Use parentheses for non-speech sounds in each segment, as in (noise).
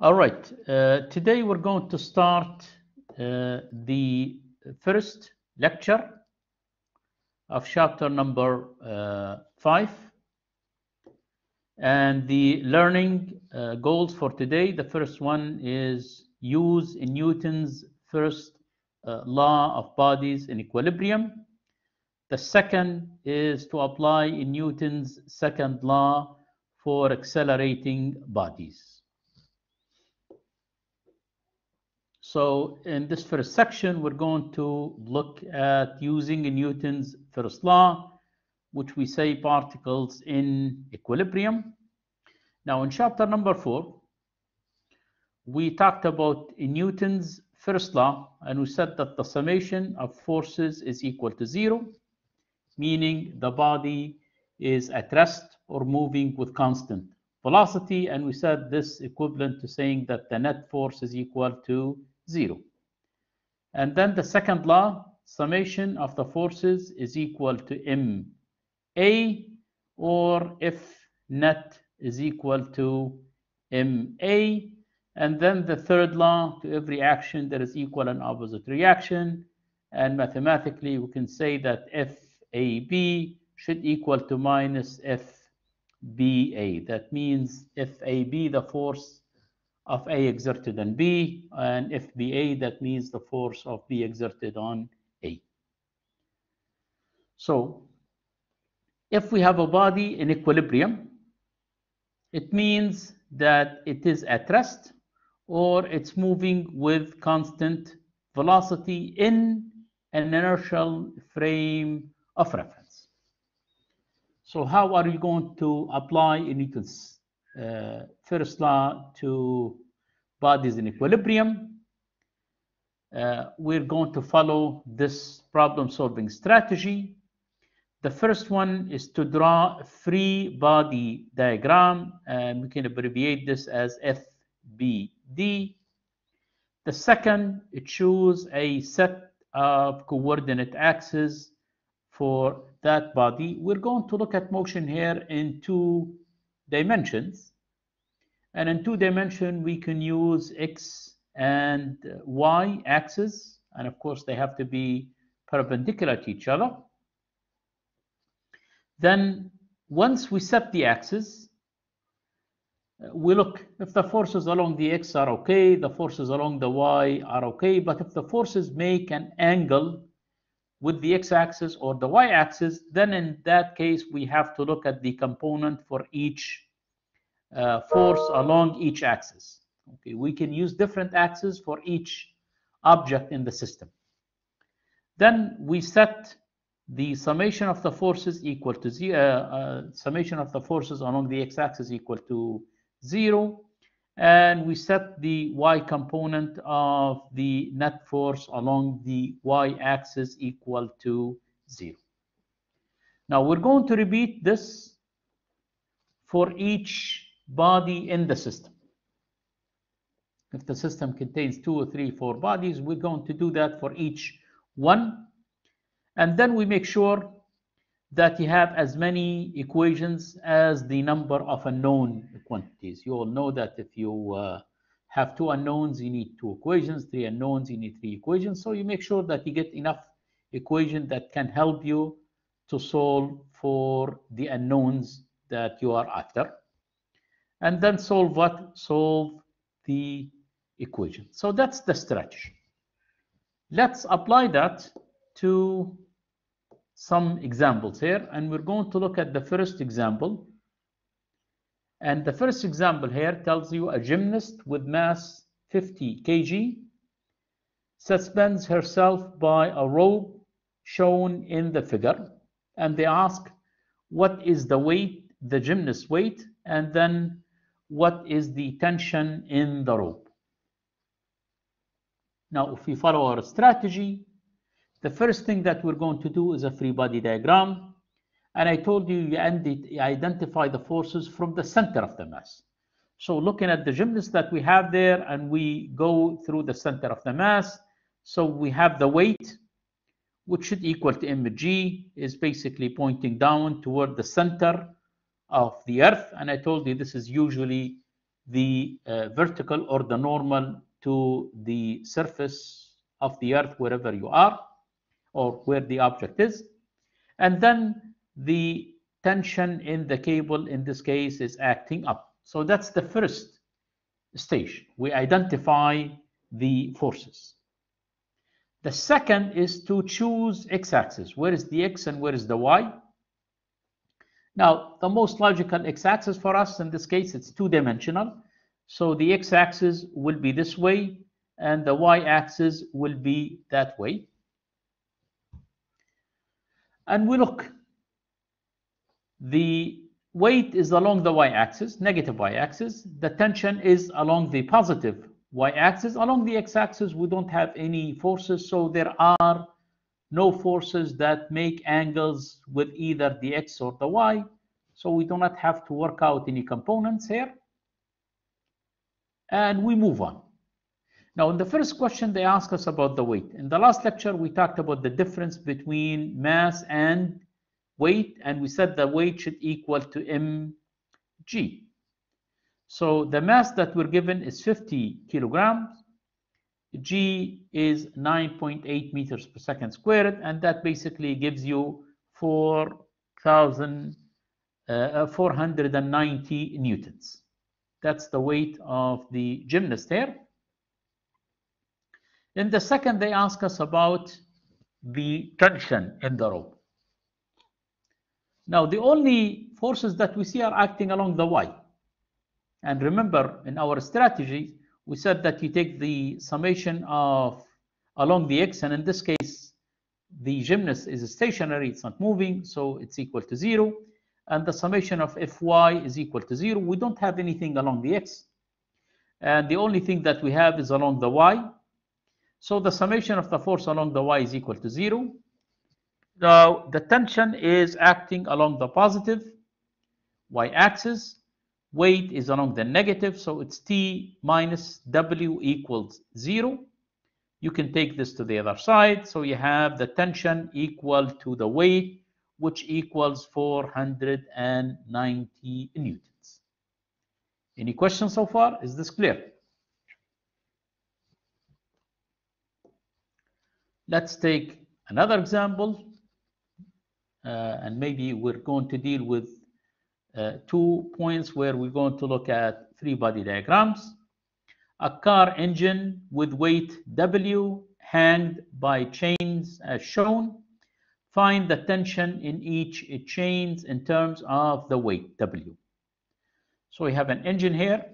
All right. Uh, today we're going to start uh, the first lecture of chapter number uh, five. And the learning uh, goals for today, the first one is use Newton's first uh, law of bodies in equilibrium. The second is to apply Newton's second law for accelerating bodies. So in this first section, we're going to look at using Newton's first law, which we say particles in equilibrium. Now in chapter number four, we talked about Newton's first law, and we said that the summation of forces is equal to zero, meaning the body is at rest or moving with constant velocity. And we said this equivalent to saying that the net force is equal to zero. And then the second law, summation of the forces is equal to ma, or F net is equal to ma. And then the third law, to every action there is equal and opposite reaction. And mathematically, we can say that FAB should equal to minus FBA. That means FAB, the force of A exerted on B, and FBA, that means the force of B exerted on A. So, if we have a body in equilibrium, it means that it is at rest or it's moving with constant velocity in an inertial frame of reference. So how are you going to apply Newton's uh, first law to bodies in equilibrium? Uh, we're going to follow this problem solving strategy. The first one is to draw a free body diagram, and we can abbreviate this as FBD. The second, choose a set of coordinate axes for that body. We're going to look at motion here in two dimensions. And in two dimension, we can use X and Y axes. And of course, they have to be perpendicular to each other. Then once we set the axes, we look if the forces along the X are okay, the forces along the Y are okay. But if the forces make an angle with the x-axis or the y-axis, then in that case, we have to look at the component for each uh, force along each axis. Okay, we can use different axes for each object in the system. Then we set the summation of the forces equal to zero, uh, uh, summation of the forces along the x-axis equal to zero, and we set the y component of the net force along the y-axis equal to zero. Now we're going to repeat this for each body in the system. If the system contains two or three, four bodies, we're going to do that for each one. And then we make sure that you have as many equations as the number of unknown quantities. You all know that if you uh, have two unknowns, you need two equations, three unknowns, you need three equations. So you make sure that you get enough equation that can help you to solve for the unknowns that you are after. And then solve what? Solve the equation. So that's the strategy. Let's apply that to some examples here and we're going to look at the first example and the first example here tells you a gymnast with mass 50 kg suspends herself by a rope shown in the figure and they ask what is the weight the gymnast weight and then what is the tension in the rope now if we follow our strategy the first thing that we're going to do is a free body diagram. And I told you, you identify the forces from the center of the mass. So looking at the gymnast that we have there, and we go through the center of the mass. So we have the weight, which should equal to mg, is basically pointing down toward the center of the earth. And I told you this is usually the uh, vertical or the normal to the surface of the earth wherever you are or where the object is. And then the tension in the cable in this case is acting up. So that's the first stage. We identify the forces. The second is to choose x-axis. Where is the x and where is the y? Now, the most logical x-axis for us in this case, it's two-dimensional. So the x-axis will be this way and the y-axis will be that way. And we look, the weight is along the y-axis, negative y-axis. The tension is along the positive y-axis. Along the x-axis, we don't have any forces, so there are no forces that make angles with either the x or the y. So we do not have to work out any components here. And we move on. Now, in the first question, they ask us about the weight. In the last lecture, we talked about the difference between mass and weight, and we said the weight should equal to mg. So the mass that we're given is 50 kilograms. G is 9.8 meters per second squared, and that basically gives you 4,000, uh, 490 newtons. That's the weight of the gymnast here. In the second, they ask us about the tension in the rope. Now, the only forces that we see are acting along the y. And remember, in our strategy, we said that you take the summation of along the x, and in this case, the gymnast is stationary, it's not moving, so it's equal to zero. And the summation of fy is equal to zero. We don't have anything along the x. And the only thing that we have is along the y. So the summation of the force along the y is equal to zero. Now the tension is acting along the positive y-axis. Weight is along the negative, so it's T minus W equals zero. You can take this to the other side. So you have the tension equal to the weight, which equals 490 newtons. Any questions so far? Is this clear? Let's take another example, uh, and maybe we're going to deal with Uh, two points where we're going to look at free body diagrams. A car engine with weight W hanged by chains as shown. Find the tension in each chains in terms of the weight W. So we have an engine here.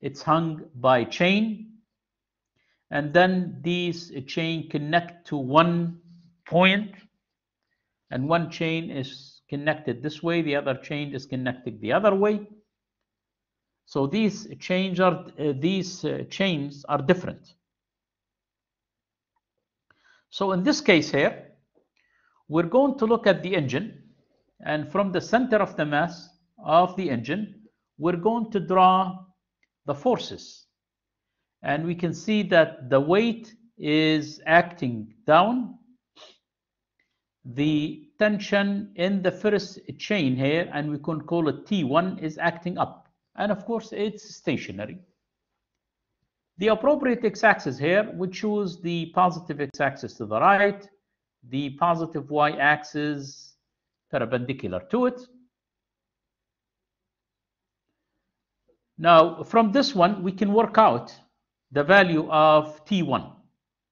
It's hung by chain and then these chain connect to one point and one chain is connected this way the other chain is connected the other way so these chains are uh, these uh, chains are different so in this case here we're going to look at the engine and from the center of the mass of the engine we're going to draw the forces and we can see that the weight is acting down. The tension in the first chain here, and we can call it T1, is acting up. And of course, it's stationary. The appropriate x-axis here, we choose the positive x-axis to the right, the positive y-axis perpendicular to it. Now, from this one, we can work out the value of T1.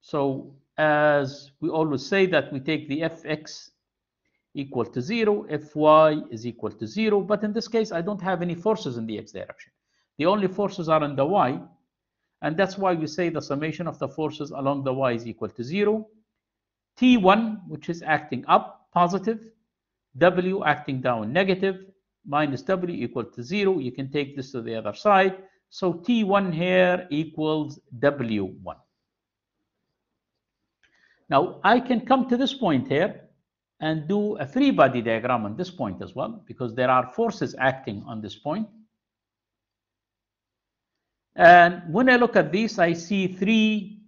So as we always say that we take the fx equal to 0, fy is equal to 0, but in this case I don't have any forces in the x direction. The only forces are in the y, and that's why we say the summation of the forces along the y is equal to 0. T1, which is acting up, positive, w acting down, negative, minus w equal to 0. You can take this to the other side. So T1 here equals W1. Now I can come to this point here and do a free body diagram on this point as well because there are forces acting on this point. And when I look at this, I see three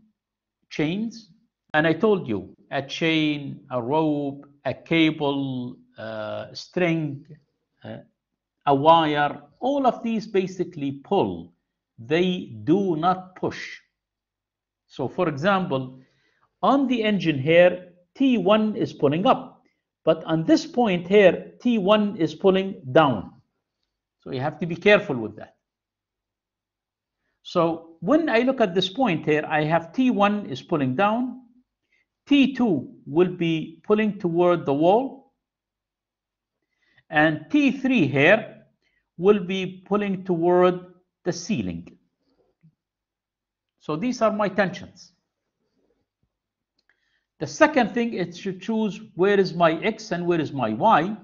chains. And I told you a chain, a rope, a cable, uh, string, uh, a wire, all of these basically pull. They do not push. So for example, on the engine here, T1 is pulling up. But on this point here, T1 is pulling down. So you have to be careful with that. So when I look at this point here, I have T1 is pulling down, T2 will be pulling toward the wall, and T3 here will be pulling toward the ceiling. So these are my tensions. The second thing is to choose where is my X and where is my Y.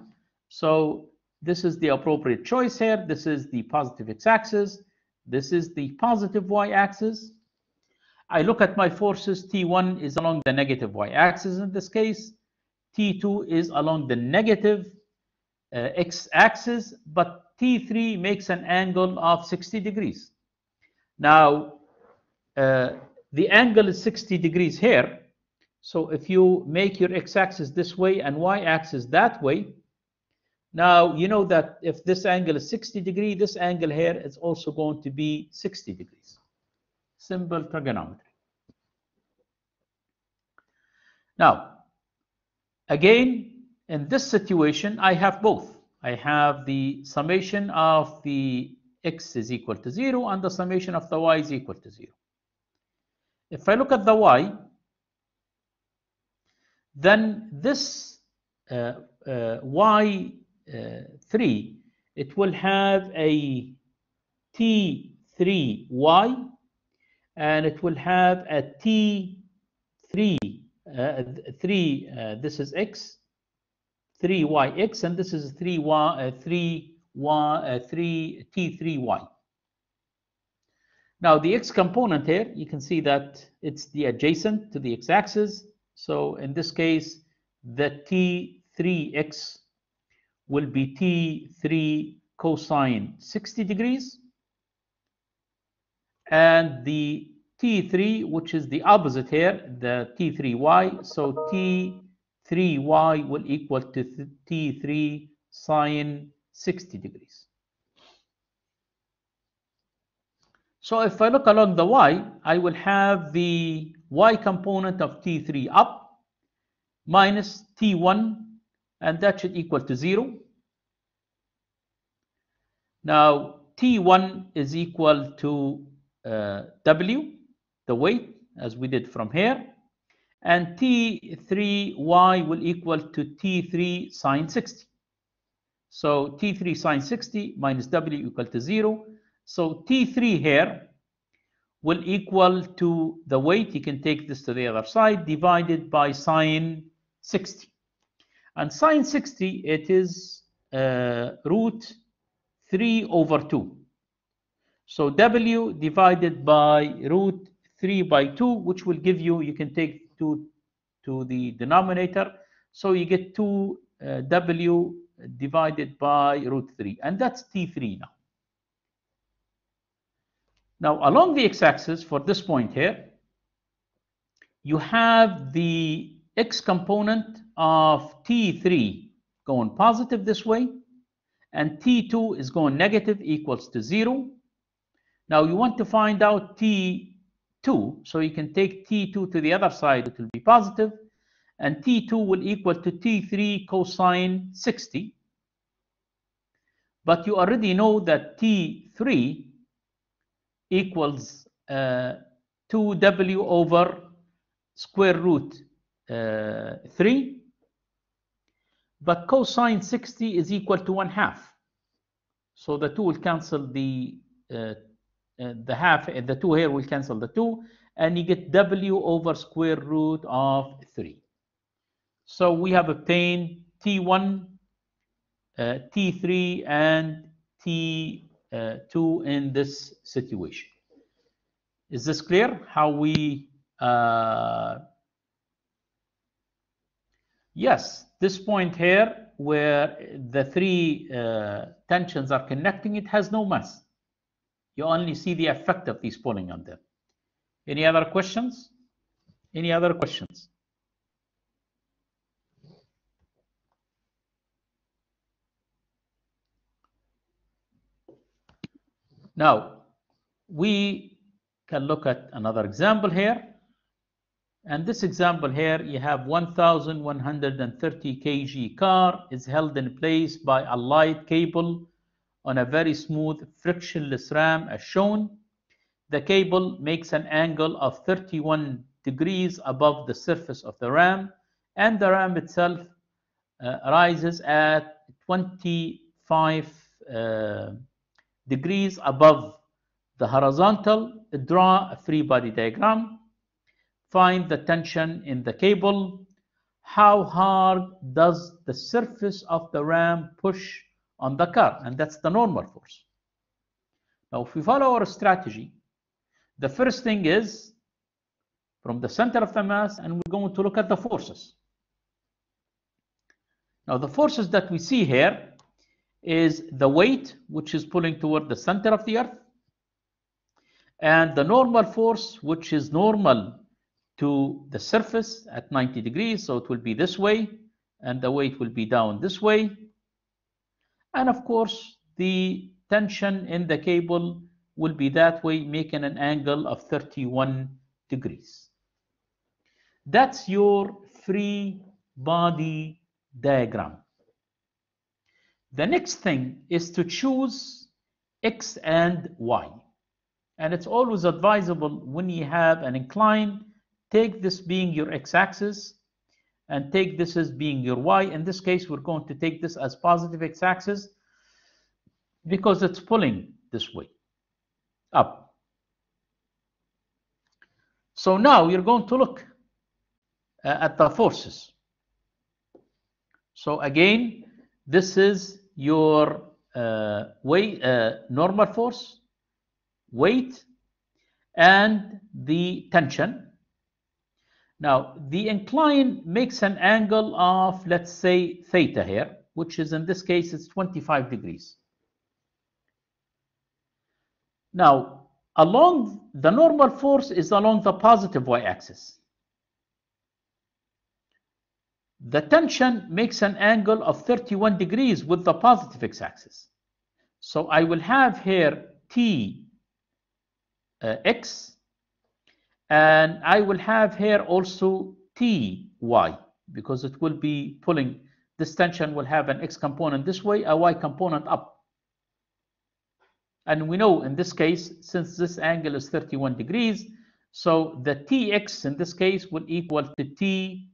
So this is the appropriate choice here. This is the positive X-axis. This is the positive Y-axis. I look at my forces. T1 is along the negative Y-axis in this case. T2 is along the negative uh, X-axis, but T3 makes an angle of 60 degrees. Now, uh, the angle is 60 degrees here. So if you make your x-axis this way and y-axis that way, now you know that if this angle is 60 degree, this angle here is also going to be 60 degrees. Simple trigonometry. Now, again, in this situation, I have both. I have the summation of the x is equal to 0 and the summation of the y is equal to 0. If I look at the y, then this uh, uh, y3, uh, it will have a t3y and it will have a t3, uh, 3, uh, this is x, 3yx, and this is 3y, 3y, 3 t3y. Now the x component here, you can see that it's the adjacent to the x-axis. So in this case, the t3x will be t3 cosine 60 degrees. And the t3, which is the opposite here, the t3y, so t3y will equal to t3 sine 60 degrees. So if I look along the y, I will have the y component of t3 up minus t1, and that should equal to 0. Now, t1 is equal to uh, w, the weight, as we did from here, and t3y will equal to t3 sine 60. So t3 sine 60 minus w equal to 0. So T3 here will equal to the weight, you can take this to the other side, divided by sine 60. And sine 60, it is uh, root 3 over 2. So W divided by root 3 by 2, which will give you, you can take 2 to the denominator. So you get 2 uh, divided by root 3. And that's T3 now. Now, along the x-axis for this point here, you have the x component of T3 going positive this way, and T2 is going negative equals to 0. Now, you want to find out T2, so you can take T2 to the other side, it will be positive, and T2 will equal to T3 cosine 60. But you already know that T3 equals uh, 2w over square root uh, 3 but cosine 60 is equal to 1 half. So the 2 will cancel the uh, uh, the half the 2 here will cancel the 2 and you get w over square root of 3 so we have obtained t1 uh, t3 and t uh, two in this situation. Is this clear? How we... Uh, yes, this point here where the three uh, tensions are connecting, it has no mass. You only see the effect of these pulling on them. Any other questions? Any other questions? Now, we can look at another example here. And this example here, you have 1,130 kg car is held in place by a light cable on a very smooth frictionless ram as shown. The cable makes an angle of 31 degrees above the surface of the ram and the ram itself uh, rises at 25 uh, degrees above the horizontal. Draw a free body diagram. Find the tension in the cable. How hard does the surface of the ram push on the car? And that's the normal force. Now, if we follow our strategy, the first thing is from the center of the mass, and we're going to look at the forces. Now, the forces that we see here is the weight, which is pulling toward the center of the earth, and the normal force, which is normal to the surface at 90 degrees, so it will be this way, and the weight will be down this way. And of course, the tension in the cable will be that way, making an angle of 31 degrees. That's your free body diagram. The next thing is to choose X and Y. And it's always advisable when you have an incline, take this being your x-axis and take this as being your y. In this case, we're going to take this as positive x-axis because it's pulling this way, up. So now you're going to look uh, at the forces. So again, this is your uh, weight, uh, normal force, weight, and the tension. Now, the incline makes an angle of, let's say, theta here, which is in this case, it's 25 degrees. Now, along the normal force is along the positive y-axis. The tension makes an angle of 31 degrees with the positive x-axis. So I will have here T uh, x and I will have here also T y because it will be pulling this tension will have an x component this way, a y component up. And we know in this case, since this angle is 31 degrees, so the Tx in this case will equal to T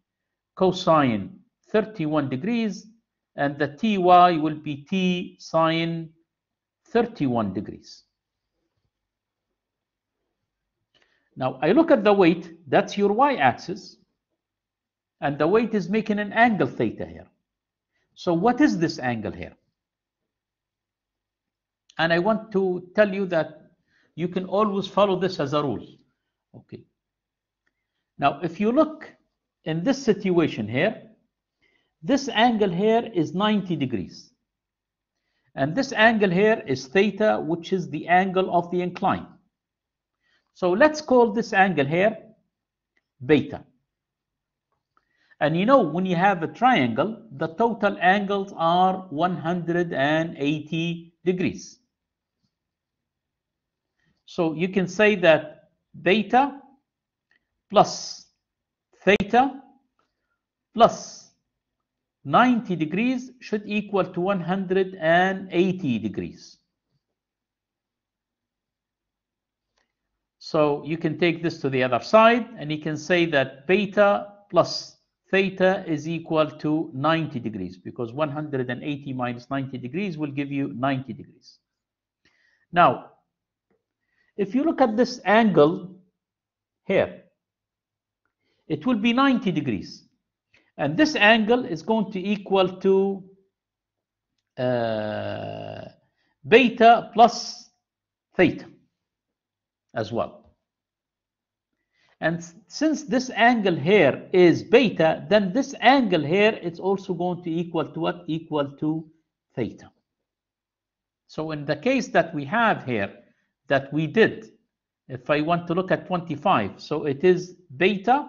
cosine 31 degrees and the ty will be t sine 31 degrees. Now I look at the weight, that's your y-axis, and the weight is making an angle theta here. So what is this angle here? And I want to tell you that you can always follow this as a rule. Okay. Now if you look in this situation here, this angle here is 90 degrees. And this angle here is theta, which is the angle of the incline. So let's call this angle here beta. And you know, when you have a triangle, the total angles are 180 degrees. So you can say that beta plus theta plus 90 degrees should equal to 180 degrees. So you can take this to the other side and you can say that beta plus theta is equal to 90 degrees because 180 minus 90 degrees will give you 90 degrees. Now, if you look at this angle here, it will be 90 degrees. And this angle is going to equal to uh, beta plus theta as well. And since this angle here is beta, then this angle here is also going to equal to what? Equal to theta. So in the case that we have here, that we did, if I want to look at 25, so it is beta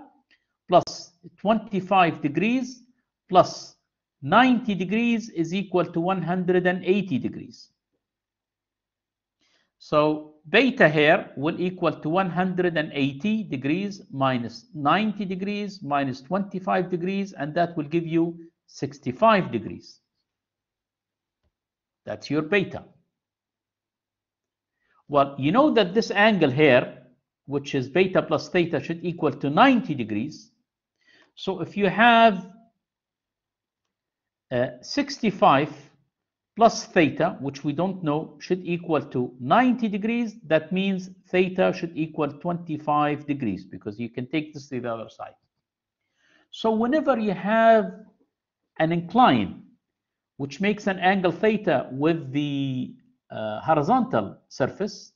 plus 25 degrees plus 90 degrees is equal to 180 degrees. So beta here will equal to 180 degrees minus 90 degrees minus 25 degrees, and that will give you 65 degrees. That's your beta. Well, you know that this angle here, which is beta plus theta, should equal to 90 degrees. So if you have uh, 65 plus theta, which we don't know, should equal to 90 degrees. That means theta should equal 25 degrees because you can take this to the other side. So whenever you have an incline, which makes an angle theta with the uh, horizontal surface,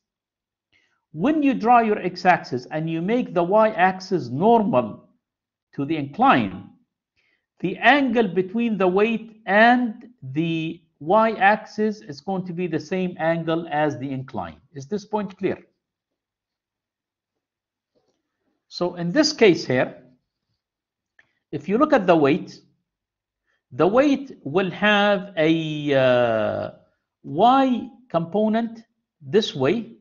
when you draw your x-axis and you make the y-axis normal to the incline, the angle between the weight and the y-axis is going to be the same angle as the incline. Is this point clear? So in this case here, if you look at the weight, the weight will have a uh, y component this way,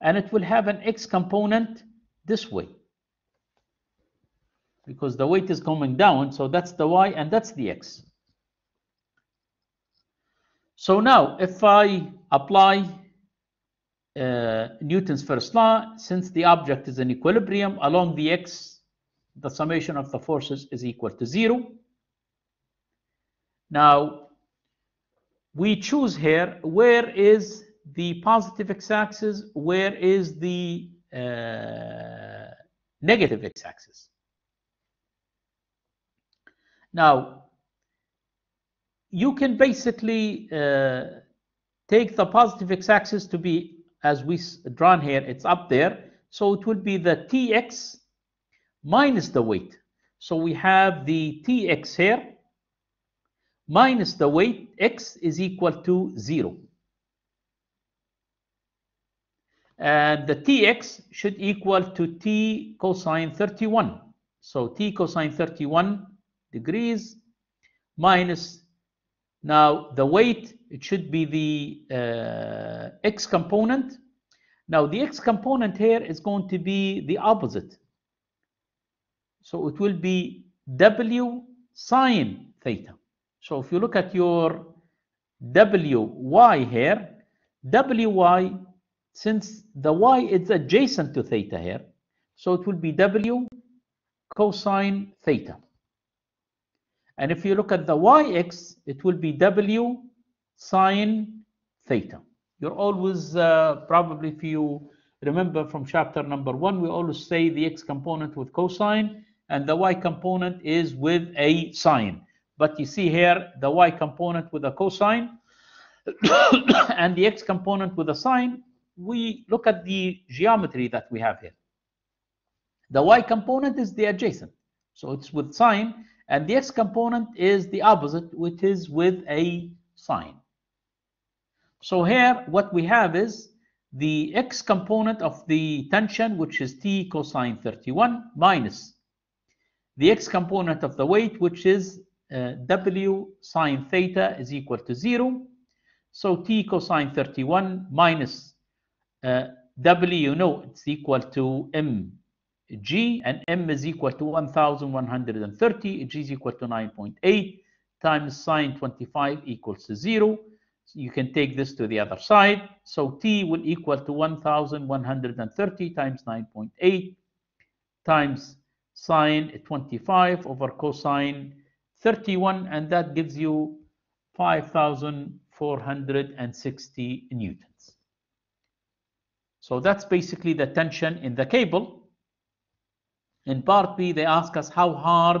and it will have an x component this way. Because the weight is coming down, so that's the y and that's the x. So now, if I apply uh, Newton's first law, since the object is in equilibrium along the x, the summation of the forces is equal to zero. Now, we choose here where is the positive x-axis, where is the uh, negative x-axis. Now, you can basically uh, take the positive x-axis to be, as we drawn here, it's up there. So it will be the tx minus the weight. So we have the tx here minus the weight, x is equal to 0. And the tx should equal to t cosine 31. So t cosine 31 degrees minus now, the weight, it should be the uh, x component. Now, the x component here is going to be the opposite. So it will be w sine theta. So if you look at your wy here, wy, since the y is adjacent to theta here, so it will be w cosine theta. And if you look at the yx, it will be w sine theta. You're always, uh, probably if you remember from chapter number one, we always say the x component with cosine and the y component is with a sine. But you see here, the y component with a cosine (coughs) and the x component with a sine, we look at the geometry that we have here. The y component is the adjacent. So it's with sine and the x component is the opposite, which is with a sine. So here, what we have is the x component of the tension, which is t cosine 31, minus the x component of the weight, which is uh, w sine theta is equal to 0. So t cosine 31 minus uh, w, you know, it's equal to m G and M is equal to 1130, G is equal to 9.8 times sine 25 equals to 0. So you can take this to the other side. So T will equal to 1130 times 9.8 times sine 25 over cosine 31 and that gives you 5460 newtons. So that's basically the tension in the cable. In part B, they ask us how hard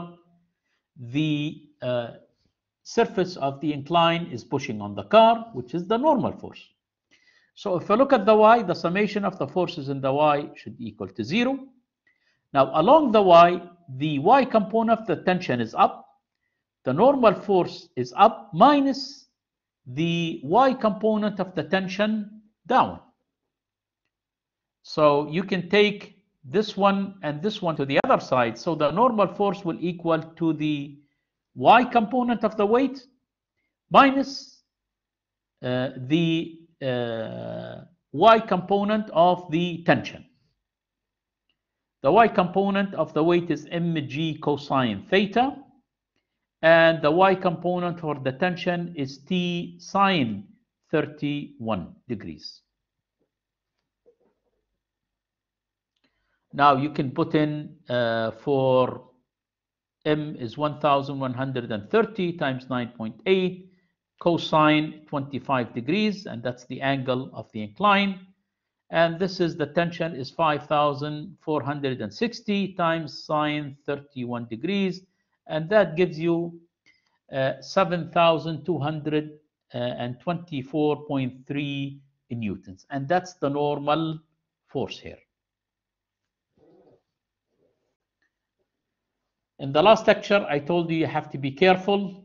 the uh, surface of the incline is pushing on the car, which is the normal force. So if I look at the y, the summation of the forces in the y should equal to zero. Now along the y, the y component of the tension is up, the normal force is up minus the y component of the tension down. So you can take this one and this one to the other side. So the normal force will equal to the y component of the weight minus uh, the uh, y component of the tension. The y component of the weight is mg cosine theta, and the y component for the tension is t sine 31 degrees. Now you can put in uh, for m is 1130 times 9.8 cosine 25 degrees and that's the angle of the incline. And this is the tension is 5460 times sine 31 degrees and that gives you uh, 7224.3 newtons. And that's the normal force here In the last lecture, I told you you have to be careful.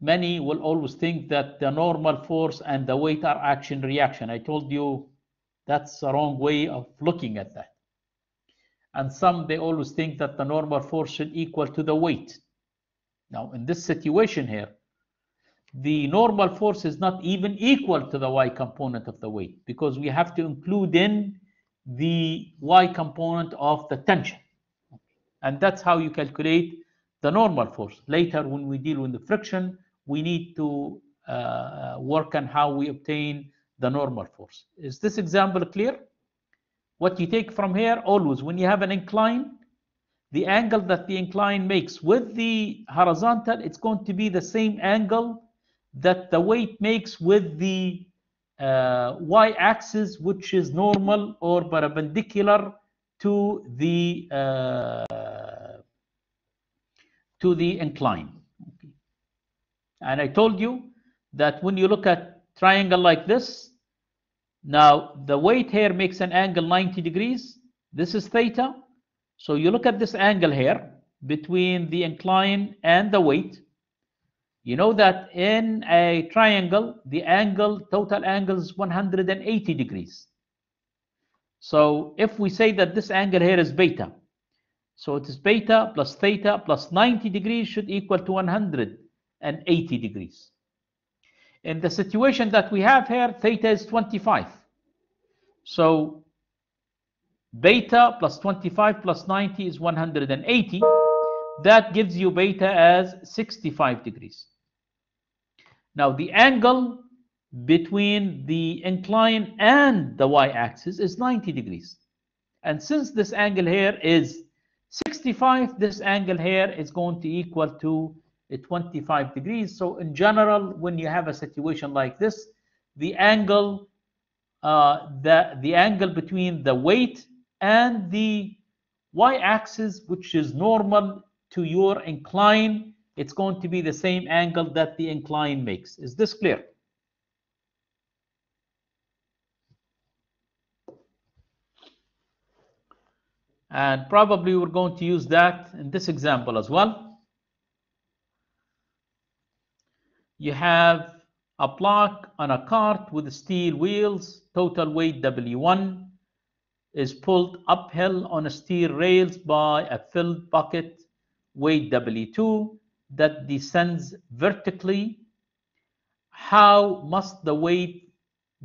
Many will always think that the normal force and the weight are action reaction. I told you that's the wrong way of looking at that. And some, they always think that the normal force should equal to the weight. Now, in this situation here, the normal force is not even equal to the y component of the weight because we have to include in the y component of the tension. And that's how you calculate the normal force. Later, when we deal with the friction, we need to uh, work on how we obtain the normal force. Is this example clear? What you take from here, always, when you have an incline, the angle that the incline makes with the horizontal, it's going to be the same angle that the weight makes with the uh, y-axis, which is normal or perpendicular to the uh, to the incline. Okay. And I told you that when you look at triangle like this, now the weight here makes an angle 90 degrees. This is theta. So you look at this angle here between the incline and the weight. You know that in a triangle, the angle, total angle is 180 degrees. So if we say that this angle here is beta, so it is beta plus theta plus 90 degrees should equal to 180 degrees. In the situation that we have here, theta is 25. So beta plus 25 plus 90 is 180. That gives you beta as 65 degrees. Now the angle between the incline and the y-axis is 90 degrees. And since this angle here is 65, this angle here is going to equal to 25 degrees. So in general, when you have a situation like this, the angle, uh, the, the angle between the weight and the y-axis, which is normal to your incline, it's going to be the same angle that the incline makes. Is this clear? And probably we're going to use that in this example as well. You have a block on a cart with steel wheels, total weight W1 is pulled uphill on a steel rails by a filled bucket, weight W2 that descends vertically. How must the weight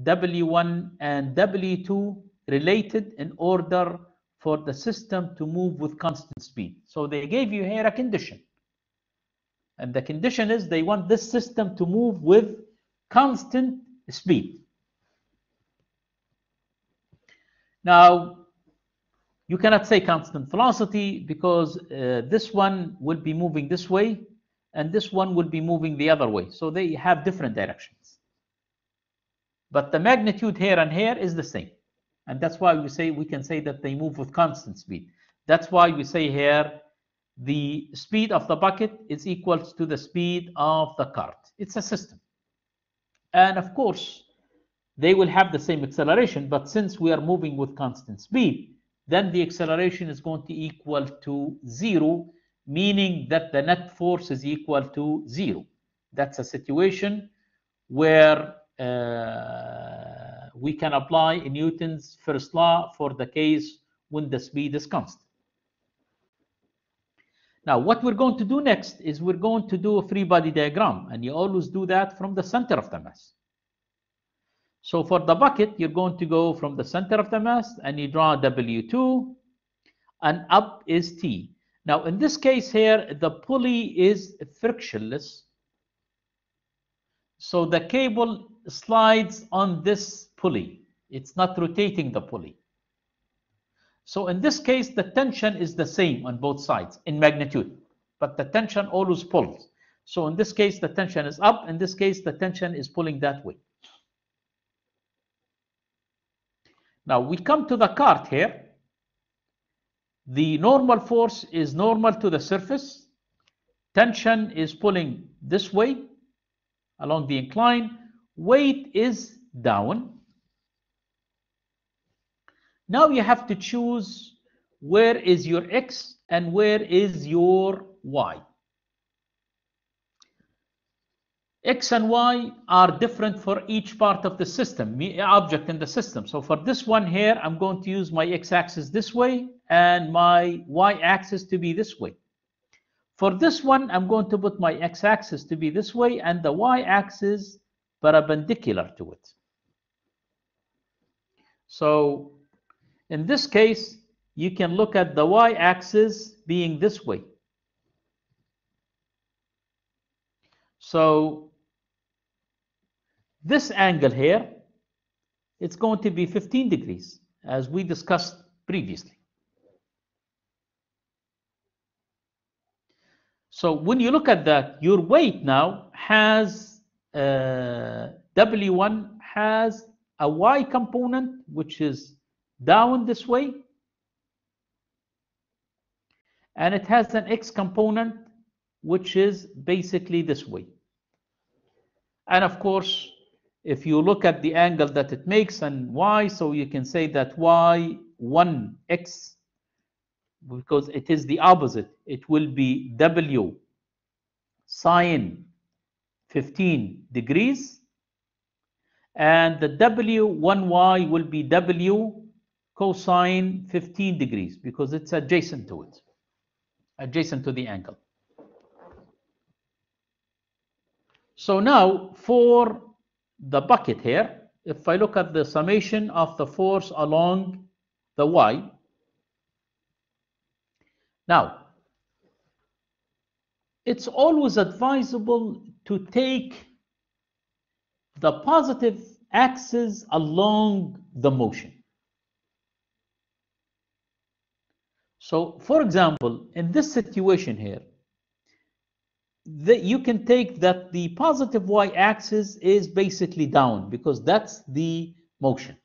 W1 and W2 related in order for the system to move with constant speed. So they gave you here a condition. And the condition is they want this system to move with constant speed. Now, you cannot say constant velocity because uh, this one will be moving this way and this one will be moving the other way. So they have different directions. But the magnitude here and here is the same. And that's why we say we can say that they move with constant speed. That's why we say here the speed of the bucket is equal to the speed of the cart. It's a system. And of course, they will have the same acceleration, but since we are moving with constant speed, then the acceleration is going to equal to zero, meaning that the net force is equal to zero. That's a situation where uh, we can apply Newton's first law for the case when the speed is constant. Now, what we're going to do next is we're going to do a free body diagram, and you always do that from the center of the mass. So for the bucket, you're going to go from the center of the mass, and you draw W2 and up is T. Now in this case here, the pulley is frictionless. So the cable slides on this pulley. It's not rotating the pulley. So in this case, the tension is the same on both sides in magnitude, but the tension always pulls. So in this case, the tension is up. In this case, the tension is pulling that way. Now we come to the cart here. The normal force is normal to the surface. Tension is pulling this way along the incline. Weight is down. Now you have to choose where is your X and where is your Y. X and Y are different for each part of the system, object in the system. So for this one here, I'm going to use my X-axis this way and my Y-axis to be this way. For this one, I'm going to put my X-axis to be this way and the Y-axis perpendicular to it. So in this case, you can look at the y-axis being this way. So this angle here, it's going to be 15 degrees, as we discussed previously. So when you look at that, your weight now has uh, W1 has a y component, which is down this way. And it has an x component which is basically this way. And of course if you look at the angle that it makes and y so you can say that y 1x because it is the opposite. It will be w sine 15 degrees. And the w1y will be w cosine 15 degrees because it's adjacent to it, adjacent to the angle. So now for the bucket here, if I look at the summation of the force along the y, now it's always advisable to take the positive axis along the motion. So, for example, in this situation here, the, you can take that the positive y-axis is basically down because that's the motion.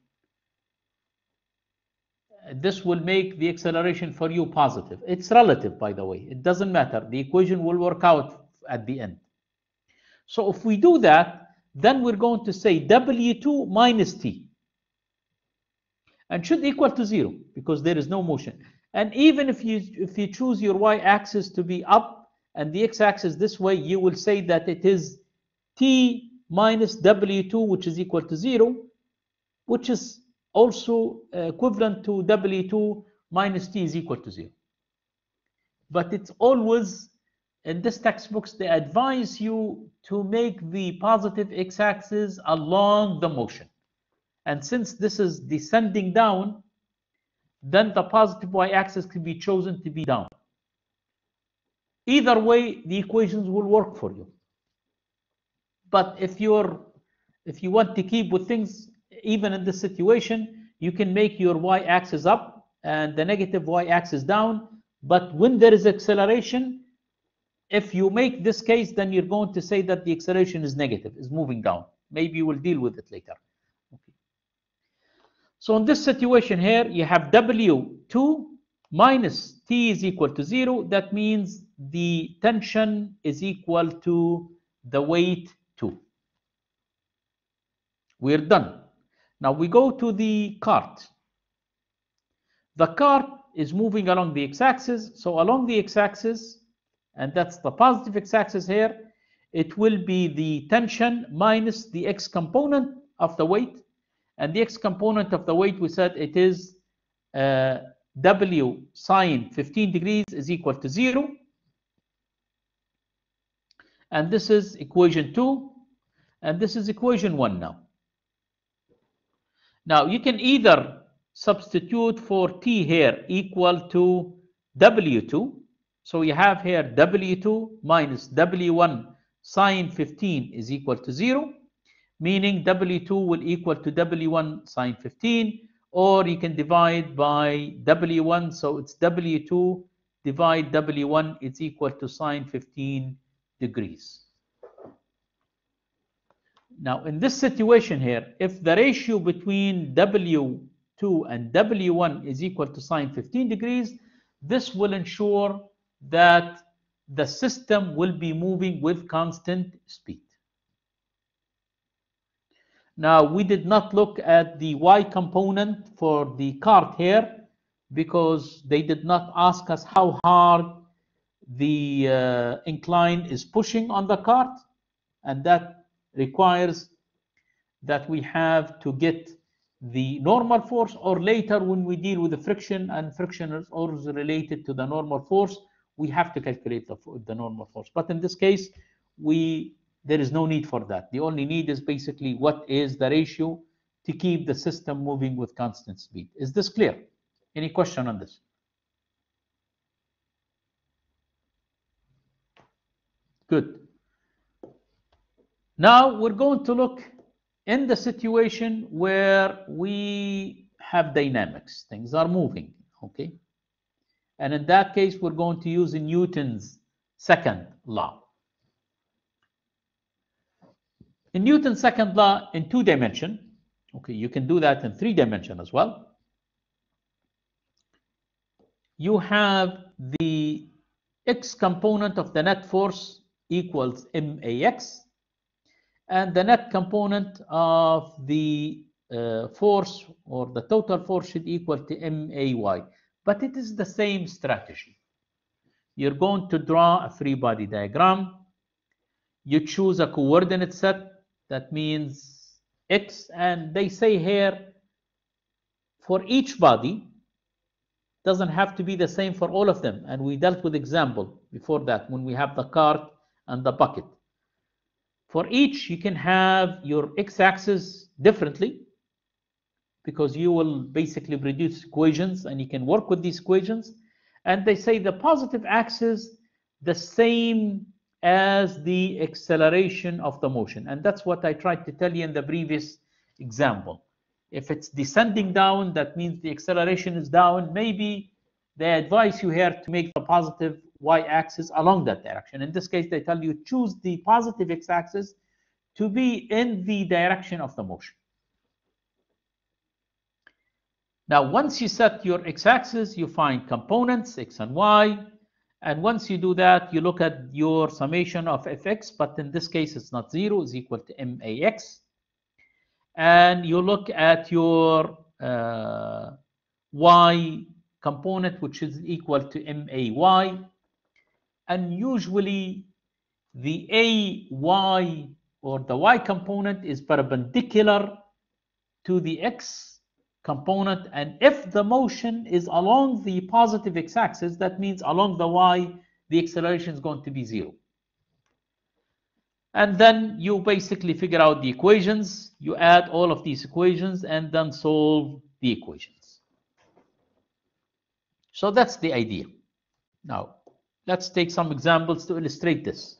This will make the acceleration for you positive. It's relative, by the way. It doesn't matter. The equation will work out at the end. So if we do that, then we're going to say W2 minus T and should equal to zero because there is no motion. And even if you if you choose your y-axis to be up and the x-axis this way, you will say that it is t minus w2, which is equal to zero, which is also equivalent to w2 minus t is equal to zero. But it's always in this textbooks they advise you to make the positive x-axis along the motion. And since this is descending down, then the positive y-axis can be chosen to be down. Either way, the equations will work for you. But if you're if you want to keep with things, even in this situation, you can make your y-axis up and the negative y-axis down. But when there is acceleration, if you make this case, then you're going to say that the acceleration is negative, is moving down. Maybe you will deal with it later. So in this situation here, you have W2 minus T is equal to zero. That means the tension is equal to the weight 2. We're done. Now we go to the cart. The cart is moving along the x-axis. So along the x-axis, and that's the positive x-axis here, it will be the tension minus the x component of the weight and the x component of the weight, we said it is uh, W sine 15 degrees is equal to 0. And this is equation 2. And this is equation 1 now. Now you can either substitute for t here equal to w2. So you have here w2 minus w1 sine 15 is equal to 0, meaning w2 will equal to w1 sine 15, or you can divide by w1, so it's w2 divide w1, it's equal to sine 15 degrees. Now, in this situation here, if the ratio between W2 and W1 is equal to sine 15 degrees, this will ensure that the system will be moving with constant speed. Now, we did not look at the Y component for the cart here because they did not ask us how hard the uh, incline is pushing on the cart. And that requires that we have to get the normal force or later when we deal with the friction and friction is always related to the normal force we have to calculate the, the normal force. But in this case we there is no need for that. The only need is basically what is the ratio to keep the system moving with constant speed. Is this clear? Any question on this? Good. Now we're going to look in the situation where we have dynamics, things are moving, okay? And in that case, we're going to use Newton's second law. In Newton's second law, in two dimension, okay, you can do that in three dimension as well. You have the x component of the net force equals max and the net component of the uh, force or the total force should equal to MAY. But it is the same strategy. You're going to draw a free body diagram. You choose a coordinate set. That means X. And they say here, for each body, doesn't have to be the same for all of them. And we dealt with example before that when we have the cart and the bucket. For each, you can have your x-axis differently because you will basically produce equations and you can work with these equations. And they say the positive axis the same as the acceleration of the motion. And that's what I tried to tell you in the previous example. If it's descending down, that means the acceleration is down. Maybe they advise you here to make the positive y-axis along that direction. In this case, they tell you choose the positive x-axis to be in the direction of the motion. Now, once you set your x-axis, you find components, x and y. And once you do that, you look at your summation of fx, but in this case, it's not zero, it's equal to max. And you look at your uh, y component, which is equal to may and usually the AY or the Y component is perpendicular to the X component. And if the motion is along the positive X axis, that means along the Y, the acceleration is going to be zero. And then you basically figure out the equations, you add all of these equations and then solve the equations. So that's the idea. Now, Let's take some examples to illustrate this.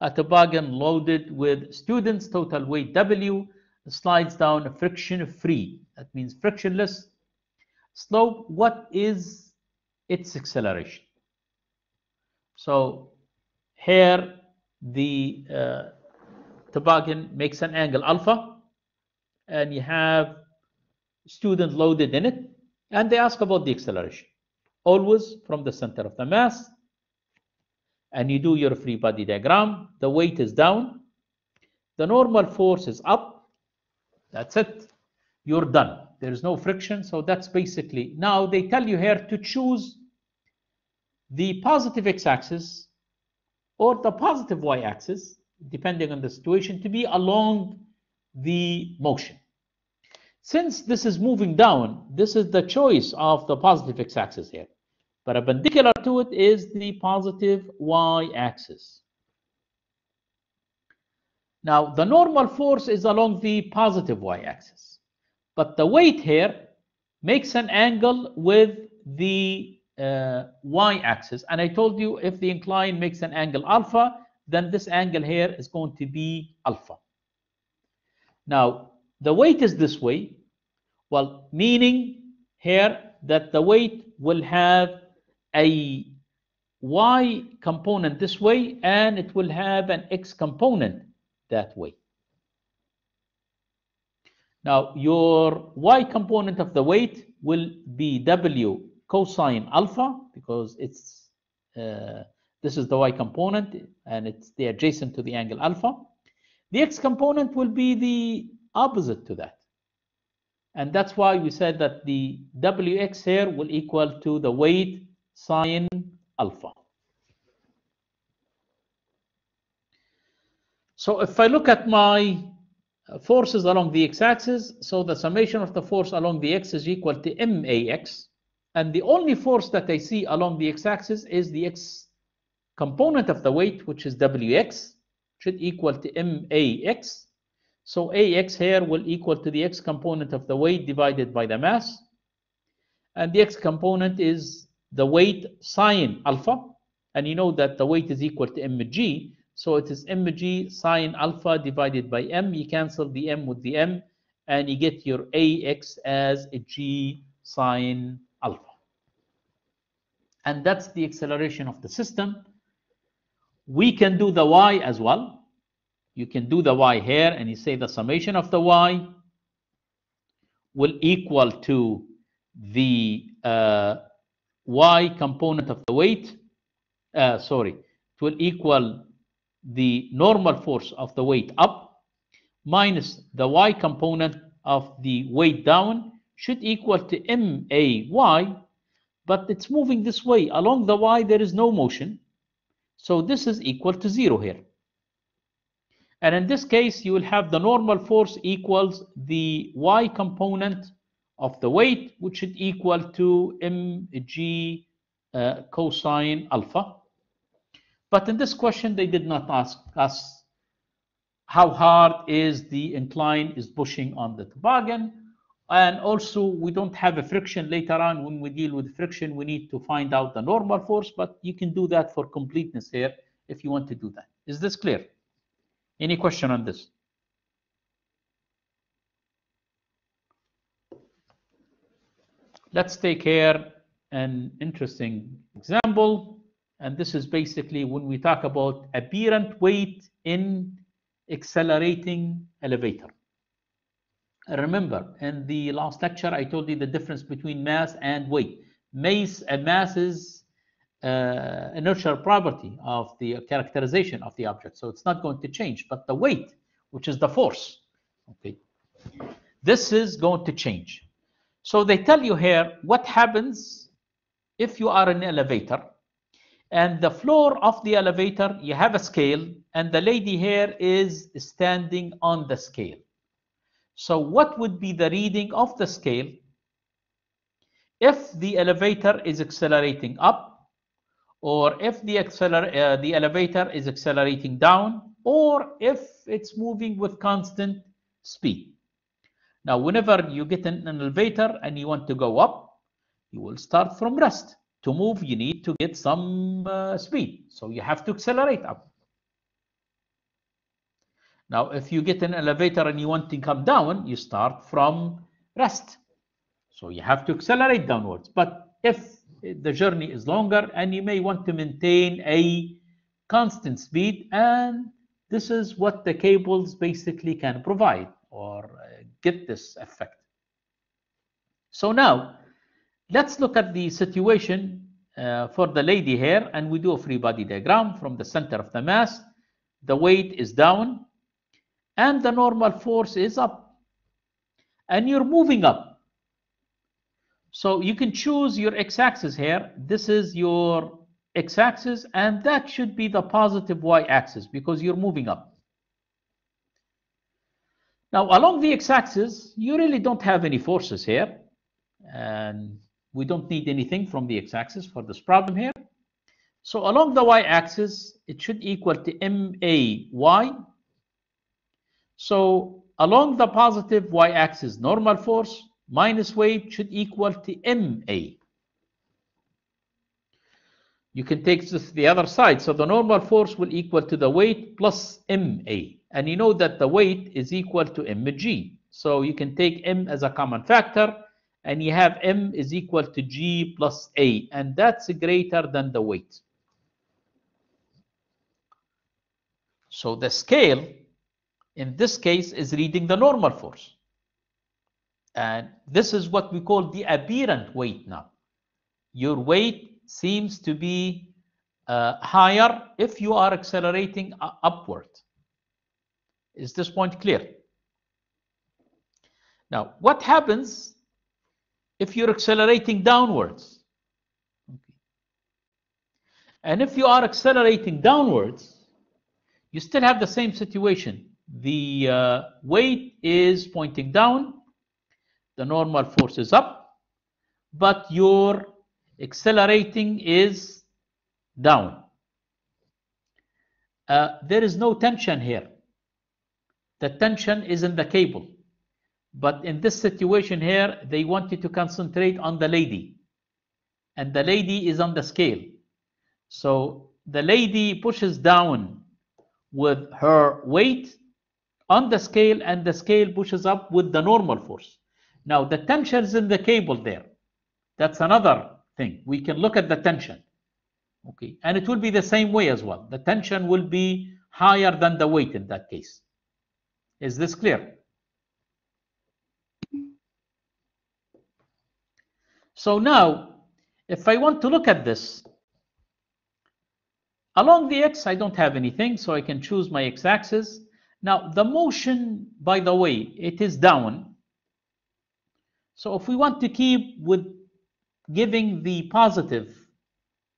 A toboggan loaded with students, total weight W, slides down a friction-free. That means frictionless slope. What is its acceleration? So here the uh, toboggan makes an angle alpha and you have student loaded in it and they ask about the acceleration always from the center of the mass and you do your free body diagram, the weight is down, the normal force is up, that's it, you're done. There is no friction, so that's basically, now they tell you here to choose the positive x-axis or the positive y-axis, depending on the situation, to be along the motion. Since this is moving down, this is the choice of the positive x-axis here. Perpendicular to it is the positive y-axis. Now, the normal force is along the positive y-axis. But the weight here makes an angle with the uh, y-axis. And I told you if the incline makes an angle alpha, then this angle here is going to be alpha. Now, the weight is this way. Well, meaning here that the weight will have a y component this way and it will have an x component that way. Now, your y component of the weight will be w cosine alpha because it's uh, this is the y component and it's the adjacent to the angle alpha. The x component will be the opposite to that. And that's why we said that the wx here will equal to the weight sine alpha. So if I look at my uh, forces along the x-axis, so the summation of the force along the x is equal to max. And the only force that I see along the x-axis is the x component of the weight, which is wx, should equal to max. So ax here will equal to the x component of the weight divided by the mass. And the x component is the weight sine alpha. And you know that the weight is equal to mg. So it is mg sine alpha divided by m. You cancel the m with the m. And you get your ax as a g sine alpha. And that's the acceleration of the system. We can do the y as well you can do the y here and you say the summation of the y will equal to the uh, y component of the weight uh, sorry it will equal the normal force of the weight up minus the y component of the weight down should equal to may but it's moving this way. Along the y there is no motion. So this is equal to zero here. And in this case, you will have the normal force equals the y component of the weight, which should equal to mg uh, cosine alpha. But in this question, they did not ask us how hard is the incline is pushing on the toboggan. And also, we don't have a friction later on. When we deal with friction, we need to find out the normal force, but you can do that for completeness here if you want to do that. Is this clear? Any question on this? Let's take here an interesting example. And this is basically when we talk about apparent weight in accelerating elevator. Remember, in the last lecture, I told you the difference between mass and weight. Mass, uh, mass is uh, inertial property of the characterization of the object. So it's not going to change, but the weight, which is the force, okay, this is going to change. So they tell you here what happens if you are in an elevator and the floor of the elevator, you have a scale and the lady here is standing on the scale. So what would be the reading of the scale if the elevator is accelerating up or if the, acceler uh, the elevator is accelerating down, or if it's moving with constant speed. Now, whenever you get in an elevator and you want to go up, you will start from rest. To move, you need to get some uh, speed. So you have to accelerate up. Now, if you get an elevator and you want to come down, you start from rest. So you have to accelerate downwards. But if the journey is longer and you may want to maintain a constant speed and this is what the cables basically can provide or uh, get this effect. So now let's look at the situation uh, for the lady here and we do a free body diagram from the center of the mass. The weight is down and the normal force is up and you're moving up so you can choose your x-axis here. This is your x-axis, and that should be the positive y-axis because you're moving up. Now, along the x-axis, you really don't have any forces here. And we don't need anything from the x-axis for this problem here. So along the y-axis, it should equal to may. So along the positive y-axis normal force minus weight should equal to ma. You can take this to the other side. So the normal force will equal to the weight plus ma. And you know that the weight is equal to mg. So you can take m as a common factor and you have m is equal to g plus a. And that's greater than the weight. So the scale in this case is reading the normal force. And this is what we call the apparent weight now. Your weight seems to be uh, higher if you are accelerating upward. Is this point clear? Now, what happens if you're accelerating downwards? Okay. And if you are accelerating downwards, you still have the same situation. The uh, weight is pointing down, the normal force is up, but your accelerating is down. Uh, there is no tension here. The tension is in the cable. But in this situation here, they want you to concentrate on the lady. And the lady is on the scale. So the lady pushes down with her weight on the scale and the scale pushes up with the normal force. Now the tension is in the cable there. That's another thing. We can look at the tension. Okay, and it will be the same way as well. The tension will be higher than the weight in that case. Is this clear? So now, if I want to look at this, along the x, I don't have anything, so I can choose my x-axis. Now, the motion, by the way, it is down. So if we want to keep with giving the positive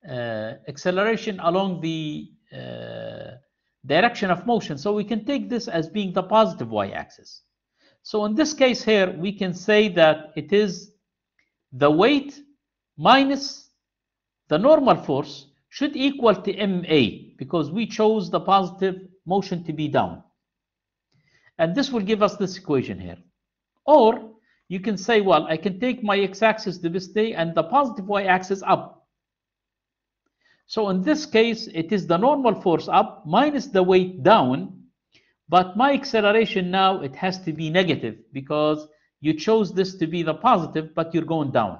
uh, acceleration along the uh, direction of motion, so we can take this as being the positive y-axis. So in this case here, we can say that it is the weight minus the normal force should equal to ma because we chose the positive motion to be down. And this will give us this equation here. Or you can say, well, I can take my x-axis to this day and the positive y-axis up. So in this case, it is the normal force up minus the weight down. But my acceleration now, it has to be negative because you chose this to be the positive, but you're going down.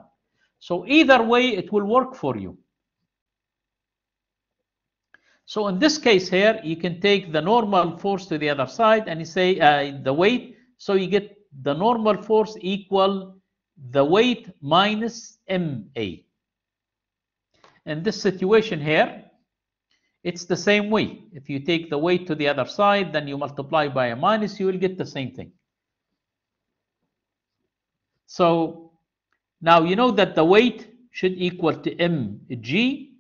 So either way, it will work for you. So in this case here, you can take the normal force to the other side and you say uh, the weight. So you get the normal force equal the weight minus ma. In this situation here, it's the same way. If you take the weight to the other side, then you multiply by a minus, you will get the same thing. So now you know that the weight should equal to mg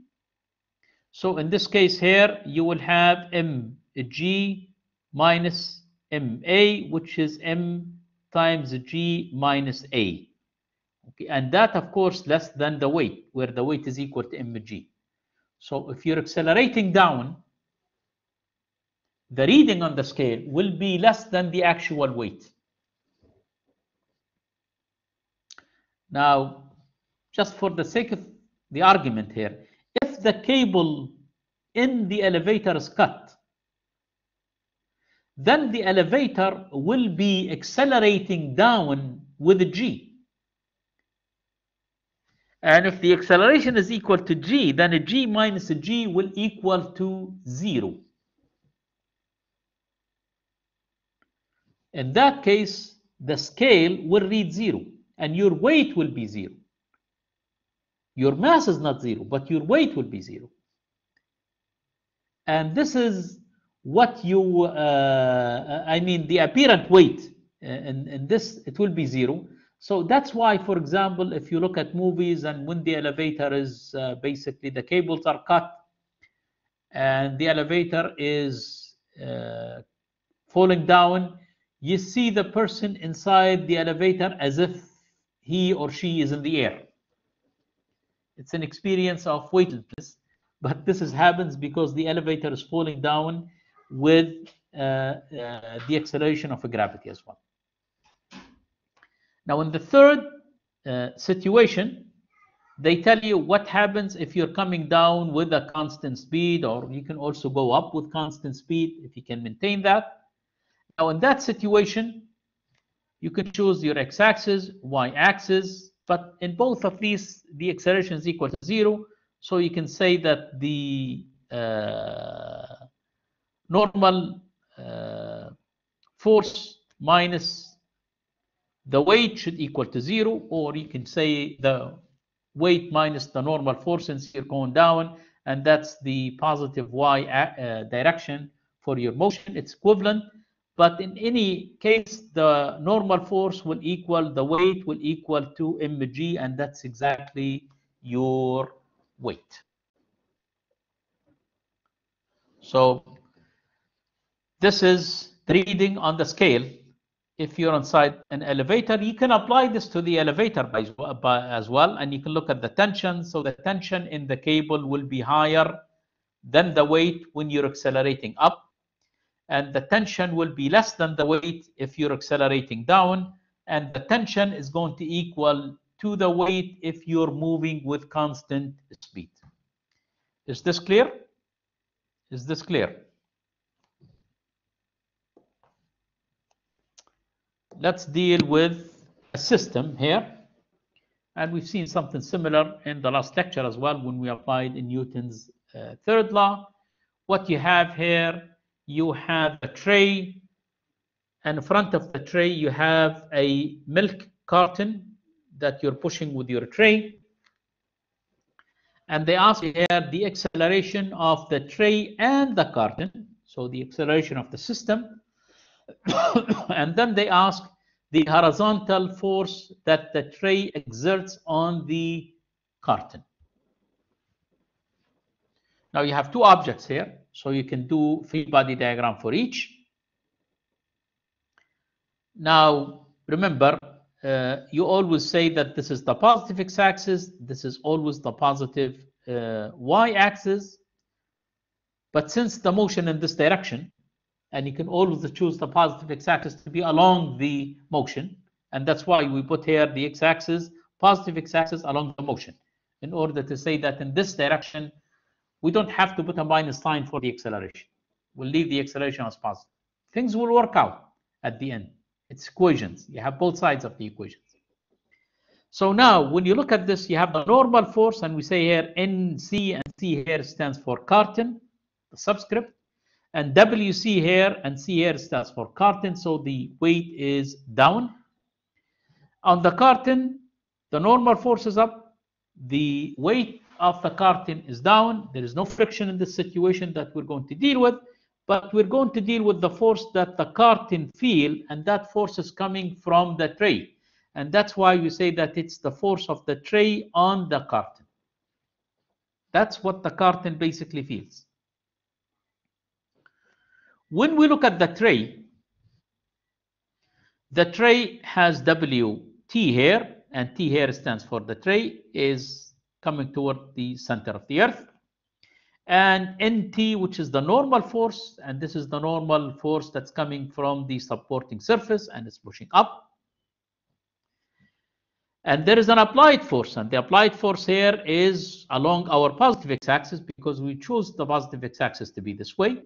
so in this case here, you will have mg minus ma, which is m times g minus a. Okay, and that, of course, less than the weight, where the weight is equal to mg. So if you're accelerating down, the reading on the scale will be less than the actual weight. Now, just for the sake of the argument here, if the cable in the elevator is cut, then the elevator will be accelerating down with g. And if the acceleration is equal to g, then a g minus a g will equal to 0. In that case, the scale will read 0 and your weight will be 0. Your mass is not zero, but your weight will be zero. And this is what you, uh, I mean, the apparent weight in, in this, it will be zero. So that's why, for example, if you look at movies and when the elevator is uh, basically the cables are cut and the elevator is uh, falling down, you see the person inside the elevator as if he or she is in the air. It's an experience of weightlessness, but this is, happens because the elevator is falling down with uh, uh, the acceleration of gravity as well. Now, in the third uh, situation, they tell you what happens if you're coming down with a constant speed, or you can also go up with constant speed if you can maintain that. Now, in that situation, you can choose your x-axis, y-axis, but in both of these, the acceleration is equal to zero. So you can say that the uh, normal uh, force minus the weight should equal to zero, or you can say the weight minus the normal force since you're going down, and that's the positive y uh, direction for your motion. It's equivalent, but in any case, the normal force will equal, the weight will equal to mg, and that's exactly your weight. So this is the reading on the scale. If you're inside an elevator, you can apply this to the elevator by, by, as well, and you can look at the tension. So the tension in the cable will be higher than the weight when you're accelerating up. And the tension will be less than the weight if you're accelerating down. And the tension is going to equal to the weight if you're moving with constant speed. Is this clear? Is this clear? Let's deal with a system here. And we've seen something similar in the last lecture as well when we applied in Newton's uh, third law. What you have here, you have a tray, and in front of the tray, you have a milk carton that you're pushing with your tray. And they ask here the acceleration of the tray and the carton, so the acceleration of the system. (coughs) and then they ask the horizontal force that the tray exerts on the carton. Now you have two objects here, so you can do free body diagram for each. Now, remember, uh, you always say that this is the positive x-axis, this is always the positive uh, y-axis. But since the motion in this direction, and you can always choose the positive x-axis to be along the motion, and that's why we put here the x-axis, positive x-axis along the motion, in order to say that in this direction, we don't have to put a minus sign for the acceleration. We'll leave the acceleration as positive. Things will work out at the end. It's equations. You have both sides of the equations. So now, when you look at this, you have the normal force, and we say here NC, and C here stands for carton, the subscript, and WC here and C here stands for carton, so the weight is down. On the carton, the normal force is up, the weight of the carton is down, there is no friction in this situation that we're going to deal with, but we're going to deal with the force that the carton feel, and that force is coming from the tray. And that's why we say that it's the force of the tray on the carton. That's what the carton basically feels. When we look at the tray, the tray has WT here, and T here stands for the tray, is coming toward the center of the earth. And nt which is the normal force and this is the normal force that's coming from the supporting surface and it's pushing up. And there is an applied force and the applied force here is along our positive x-axis because we choose the positive x-axis to be this way.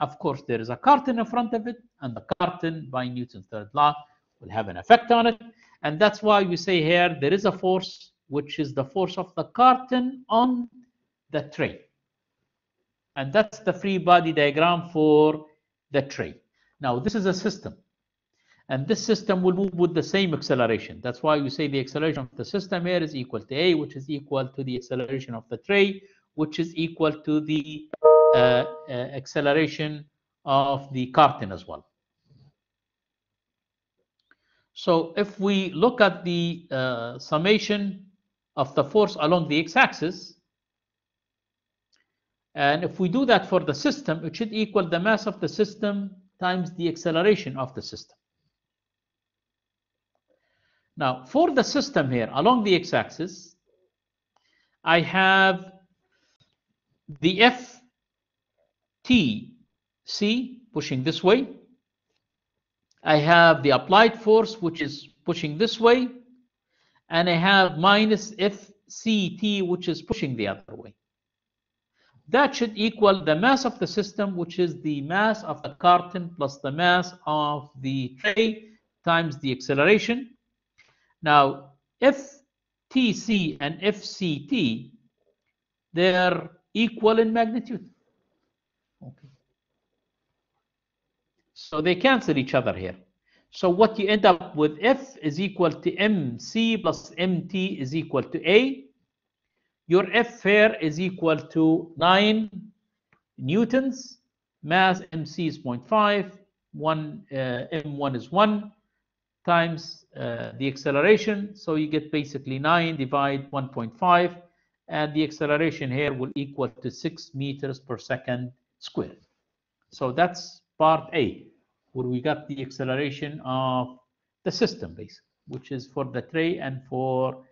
Of course there is a carton in front of it and the carton by newton's third law will have an effect on it. And that's why we say here there is a force which is the force of the carton on the tray and that's the free body diagram for the tray. Now, this is a system. And this system will move with the same acceleration. That's why we say the acceleration of the system here is equal to A, which is equal to the acceleration of the tray, which is equal to the uh, uh, acceleration of the carton as well. So if we look at the uh, summation of the force along the x-axis, and if we do that for the system, it should equal the mass of the system times the acceleration of the system. Now, for the system here, along the x-axis, I have the FTC pushing this way. I have the applied force, which is pushing this way. And I have minus FCT, which is pushing the other way. That should equal the mass of the system, which is the mass of the carton plus the mass of the tray times the acceleration. Now, FTC and FCT, they're equal in magnitude. Okay. So they cancel each other here. So what you end up with F is equal to MC plus MT is equal to A. Your F here is equal to 9 newtons. Mass MC is 0.5. 1, uh, M1 is 1 times uh, the acceleration. So you get basically 9 divide 1.5. And the acceleration here will equal to 6 meters per second squared. So that's part A, where we got the acceleration of the system, basically, which is for the tray and for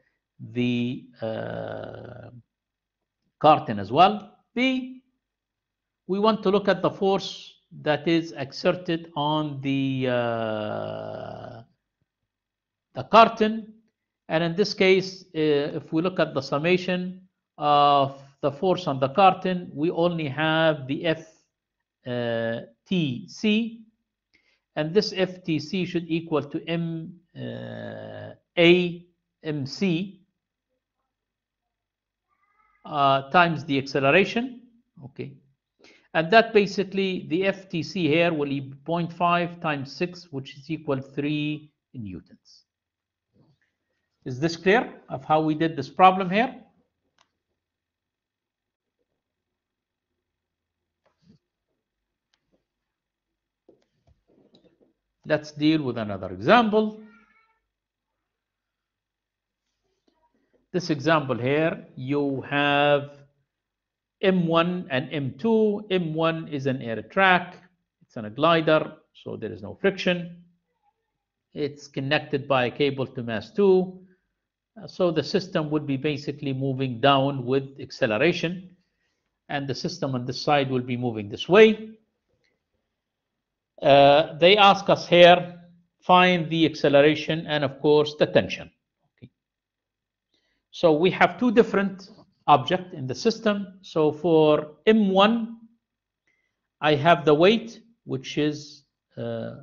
the uh, carton as well. B, we want to look at the force that is exerted on the uh, the carton. And in this case, uh, if we look at the summation of the force on the carton, we only have the FTC. And this FTC should equal to M uh, A MC uh, times the acceleration. Okay. And that basically, the FTC here will be 0.5 times 6, which is equal to 3 newtons. Is this clear of how we did this problem here? Let's deal with another example. This example here, you have M1 and M2. M1 is an air track. It's on a glider, so there is no friction. It's connected by a cable to mass 2. Uh, so the system would be basically moving down with acceleration. And the system on this side will be moving this way. Uh, they ask us here, find the acceleration and of course the tension. Okay. So we have two different objects in the system. So for M1, I have the weight, which is uh,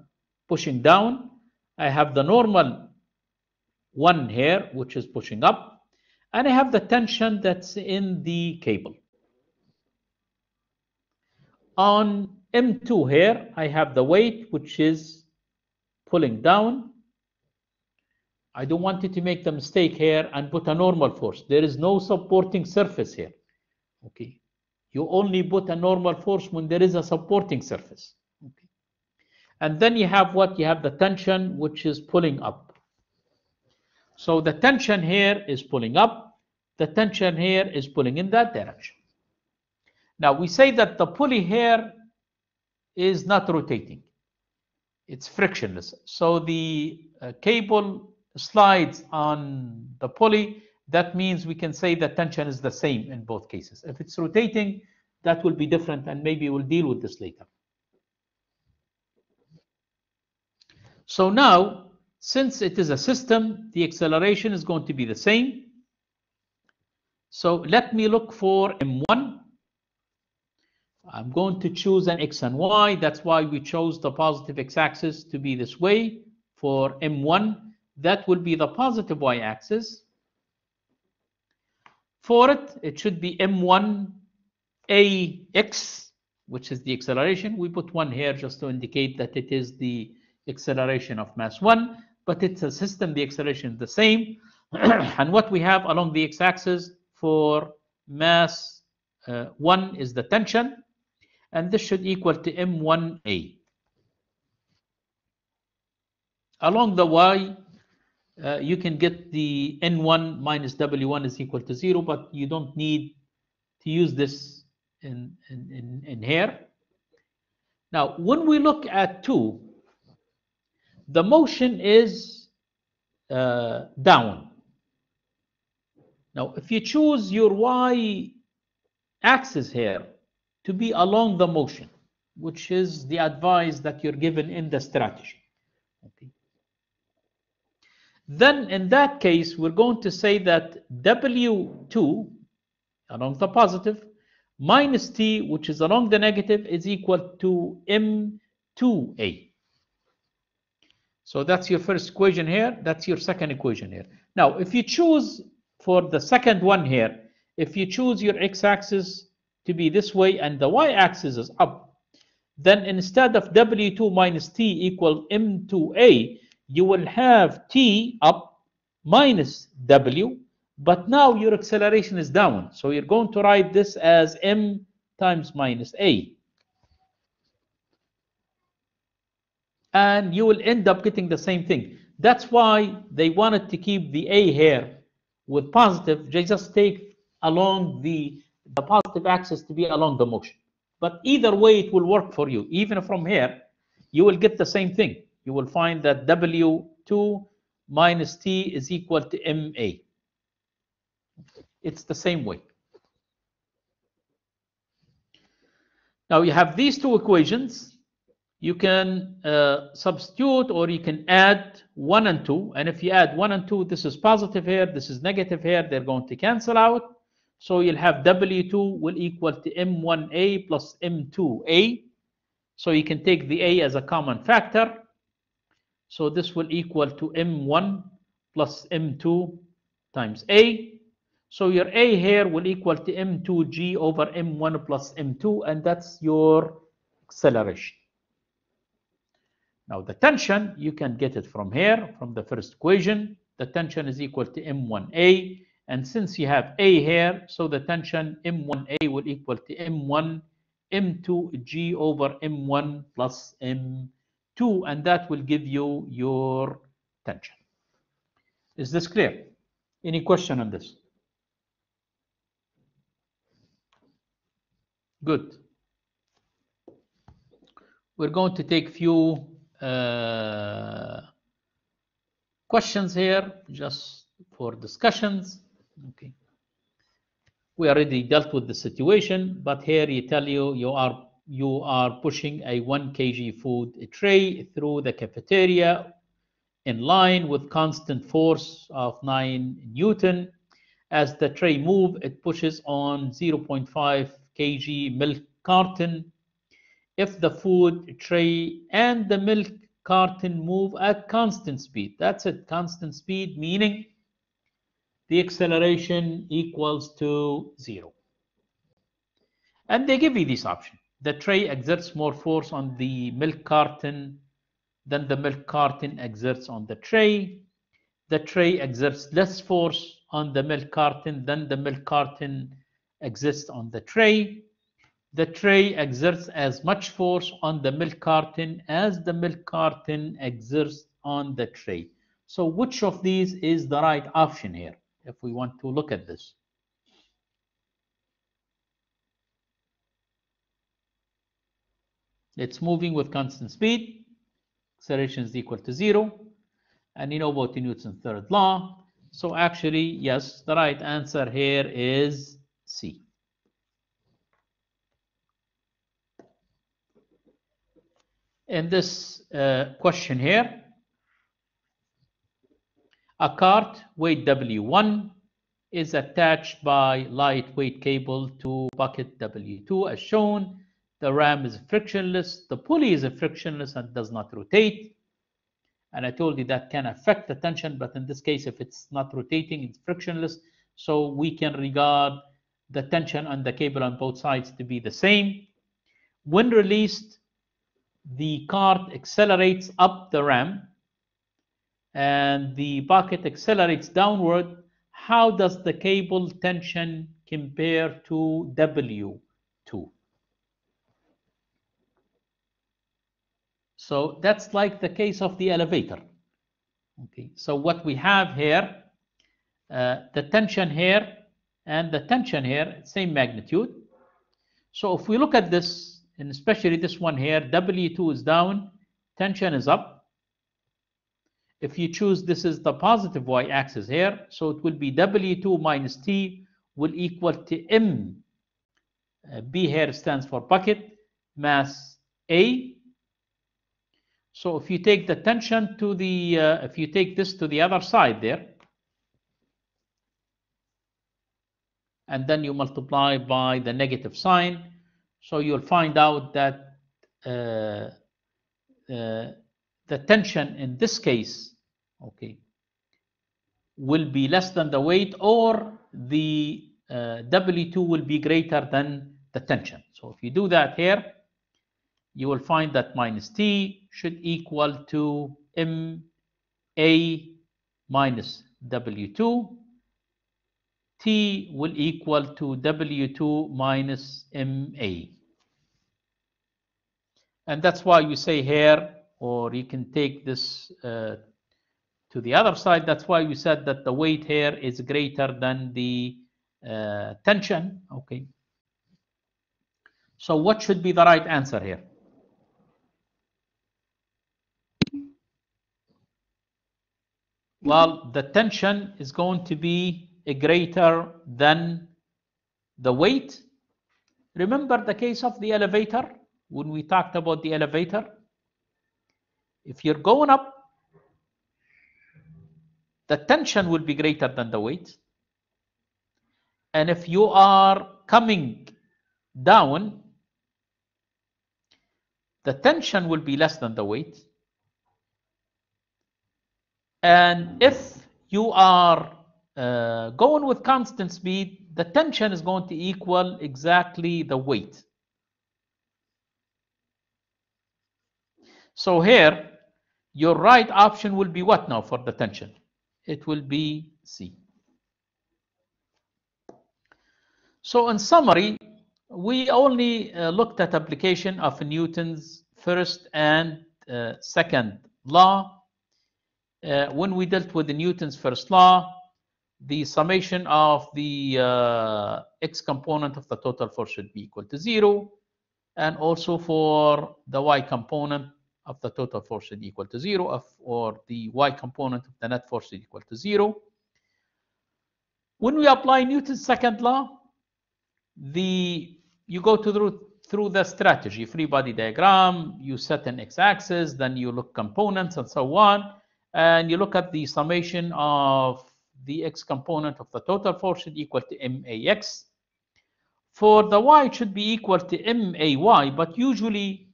pushing down. I have the normal one here, which is pushing up. And I have the tension that's in the cable. On M2 here, I have the weight, which is pulling down. I don't want you to make the mistake here and put a normal force. There is no supporting surface here. Okay. You only put a normal force when there is a supporting surface. Okay. And then you have what? You have the tension, which is pulling up. So the tension here is pulling up. The tension here is pulling in that direction. Now we say that the pulley here is not rotating. It's frictionless. So the uh, cable slides on the pulley. That means we can say the tension is the same in both cases. If it's rotating, that will be different and maybe we'll deal with this later. So now, since it is a system, the acceleration is going to be the same. So let me look for M1 I'm going to choose an x and y. That's why we chose the positive x-axis to be this way for M1. That will be the positive y-axis. For it, it should be M1 AX, which is the acceleration. We put one here just to indicate that it is the acceleration of mass 1, but it's a system, the acceleration is the same. (clears throat) and what we have along the x-axis for mass uh, 1 is the tension, and this should equal to M1A. Along the Y, uh, you can get the N1 minus W1 is equal to 0, but you don't need to use this in, in, in, in here. Now, when we look at 2, the motion is uh, down. Now, if you choose your Y axis here, to be along the motion. which is the advice that you're given in the strategy. Okay. Then in that case, we're going to say that W2 along the positive minus T, which is along the negative, is equal to M2A. So that's your first equation here. That's your second equation here. Now, if you choose for the second one here, if you choose your x-axis to be this way and the y-axis is up, then instead of W2 minus T equal M2A, you will have T up minus W, but now your acceleration is down. So you're going to write this as M times minus A. And you will end up getting the same thing. That's why they wanted to keep the A here with positive. They just take along the, the positive axis to be along the motion. But either way, it will work for you. Even from here, you will get the same thing. You will find that W2 minus T is equal to MA. It's the same way. Now you have these two equations. You can uh, substitute or you can add 1 and 2. And if you add 1 and 2, this is positive here, this is negative here, they're going to cancel out. So you'll have W2 will equal to M1A plus M2A. So you can take the A as a common factor. So this will equal to M1 plus M2 times A. So your A here will equal to M2G over M1 plus M2, and that's your acceleration. Now the tension, you can get it from here, from the first equation. The tension is equal to M1A and since you have A here, so the tension M1A will equal to M1 M2G over M1 plus M2, and that will give you your tension. Is this clear? Any question on this? Good. We're going to take few uh, questions here just for discussions. Okay. We already dealt with the situation, but here you tell you you are you are pushing a 1 kg food tray through the cafeteria in line with constant force of 9 newton. As the tray move, it pushes on 0.5 kg milk carton. If the food tray and the milk carton move at constant speed, that's it, constant speed, meaning the acceleration equals to zero. And they give you this option. The tray exerts more force on the milk carton than the milk carton exerts on the tray. The tray exerts less force on the milk carton than the milk carton exists on the tray. The tray exerts as much force on the milk carton as the milk carton exerts on the tray. So which of these is the right option here? If we want to look at this. It's moving with constant speed. Acceleration is equal to zero. And you know about the Newton's third law. So actually, yes, the right answer here is C. In this uh, question here, a cart weight W1 is attached by lightweight cable to bucket W2 as shown. The ram is frictionless, the pulley is frictionless and does not rotate. And I told you that can affect the tension, but in this case, if it's not rotating, it's frictionless. So we can regard the tension on the cable on both sides to be the same. When released, the cart accelerates up the ram and the bucket accelerates downward, how does the cable tension compare to W2? So that's like the case of the elevator. Okay, so what we have here, uh, the tension here and the tension here, same magnitude. So if we look at this, and especially this one here, W2 is down, tension is up. If you choose this is the positive y-axis here, so it will be W2 minus T will equal to M. Uh, B here stands for bucket, mass A. So if you take the tension to the, uh, if you take this to the other side there, and then you multiply by the negative sign, so you'll find out that uh, uh, the tension in this case, okay, will be less than the weight or the uh, W2 will be greater than the tension. So if you do that here, you will find that minus T should equal to MA minus W2. T will equal to W2 minus MA. And that's why you say here, or you can take this uh, to the other side. That's why we said that the weight here is greater than the uh, tension. Okay. So what should be the right answer here? Well, the tension is going to be a greater than the weight. Remember the case of the elevator when we talked about the elevator? If you're going up, the tension will be greater than the weight. And if you are coming down, the tension will be less than the weight. And if you are uh, going with constant speed, the tension is going to equal exactly the weight. So here, your right option will be what now for the tension? It will be C. So in summary, we only uh, looked at application of Newton's first and uh, second law. Uh, when we dealt with Newton's first law, the summation of the uh, x component of the total force should be equal to zero. And also for the y component of the total force is equal to zero, of, or the y component of the net force is equal to zero. When we apply Newton's second law, the you go to the, through the strategy, free body diagram, you set an x-axis, then you look components and so on, and you look at the summation of the x component of the total force is equal to max. For the y, it should be equal to may, but usually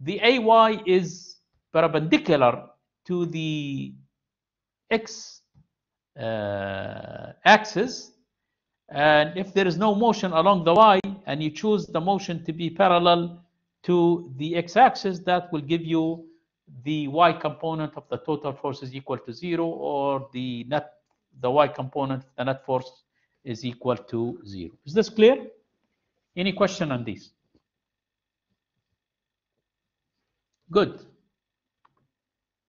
the ay is perpendicular to the x uh, axis and if there is no motion along the y and you choose the motion to be parallel to the x-axis, that will give you the y component of the total force is equal to zero or the net the y component the net force is equal to zero. Is this clear? Any question on this? Good.